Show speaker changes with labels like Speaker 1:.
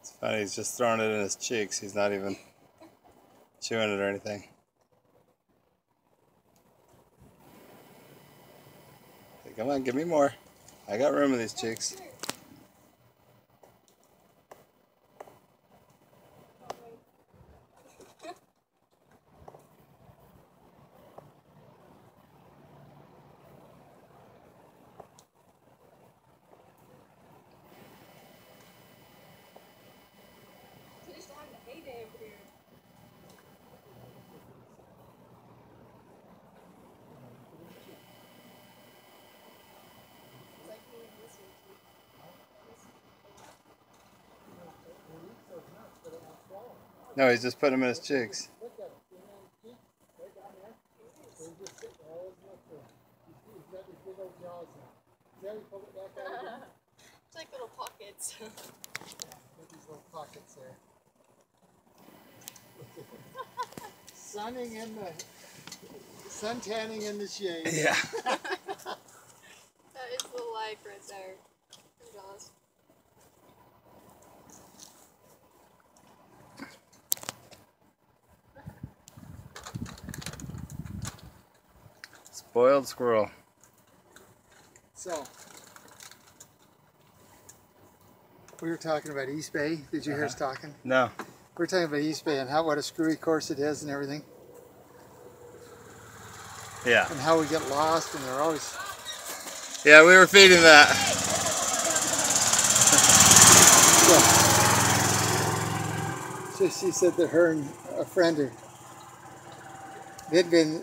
Speaker 1: It's funny, he's just throwing it in his cheeks. He's not even chewing it or anything. Come on, give me more. I got room in these cheeks. No, he's just putting them in his cheeks.
Speaker 2: It's like little pockets.
Speaker 3: these little pockets there. Sunning in the sun tanning in the shade.
Speaker 1: Yeah.
Speaker 2: that is the life right there.
Speaker 1: Spoiled squirrel.
Speaker 3: So we were talking about East Bay. Did you hear us uh-huh. talking?
Speaker 1: No.
Speaker 3: We were talking about East Bay and how what a screwy course it is and everything,
Speaker 1: Yeah.
Speaker 3: and how we get lost and they're always
Speaker 1: Yeah, we were feeding that.
Speaker 3: So she said that her and a friend they'd been